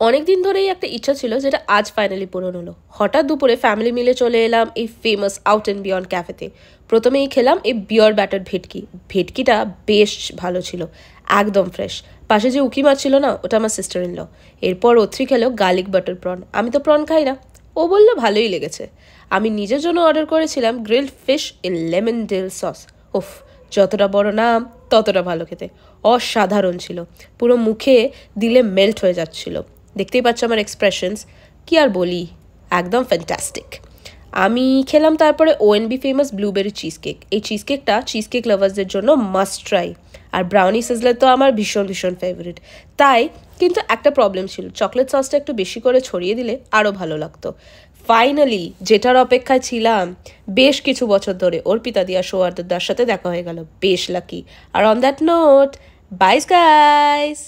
অনেক দিন ধরেই একটা ইচ্ছা ছিল যেটা আজ ফাইনালি পূরণ হলো। হঠাৎ দুপুরে ফ্যামিলি মিলে চলে এলাম এই ফেমাস আউট অ্যান্ড বিয়ন্ড ক্যাফেতে প্রথমেই খেলাম এই বিয়র ব্যাটার ভেটকি। ভেটকিটা বেশ ভালো ছিল, একদম ফ্রেশ পাশে যে উকি মারছিল না, ওটা আমার সিস্টার ইন ল এরপর ওথ্রি খেলো গার্লিক বাটার প্রন আমি তো প্রন খাই না। ও বলল, ভালোই লেগেছে। আমি নিজের জন্য অর্ডার করেছিলাম grilled fish in lemon dill sauce of যতটা বড় নাম, ততটা ভালো খেতে। অসাধারণ ছিল। পুরো মুখে দিলে মেল্ট হয়ে যাচ্ছিল। দেখতেই পাচ্ছ আমার এক্সপ্রেশনস কি আর বলি? একদম ফ্যান্টাস্টিক আমি খেলাম তারপরে ONB famous blueberry cheese cake এই চিজ কেকটা চিজ কেক লাভার্সদের জন্য মাস্ট ট্রাই আর ব্রাউনি সিজলার তো আমার ভীষণ ভীষণ ফেভারিট তাই কিন্তু একটা প্রবলেম ছিল। চকলেট সসটা একটু বেশি করে ছড়িয়ে দিলে আরও ভালো লাগতো। ফাইনালি যেটার অপেক্ষায় ছিলাম, বেশ কিছু বছর ধরে অর্পিতা দিয়া সোয়ার্দার সাথে দেখা হয়ে গেল। বেশ lucky R on that note bye guys